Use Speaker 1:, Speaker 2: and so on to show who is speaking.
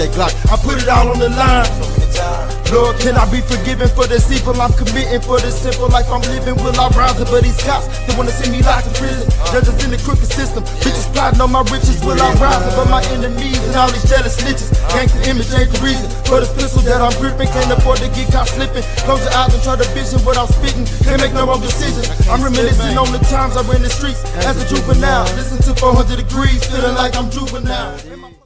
Speaker 1: that Glock. I put it all on the line. Lord, can I be forgiven for the evil I'm committing for the simple life I'm living? Will I rise but these cops they wanna see me locked in prison? Judges in the crooked system, bitches plotting on my riches. Will I rise but my enemies and all these jealous snitches? Gangsta image ain't the reason for this pistol that I'm gripping. Can't afford to get caught slipping. Close your eyes and try to vision what I'm spitting. Can't make no wrong decisions. I'm reminiscing on the times I ran the streets as a juvenile. Listen to 400 degrees, feeling like I'm juvenile.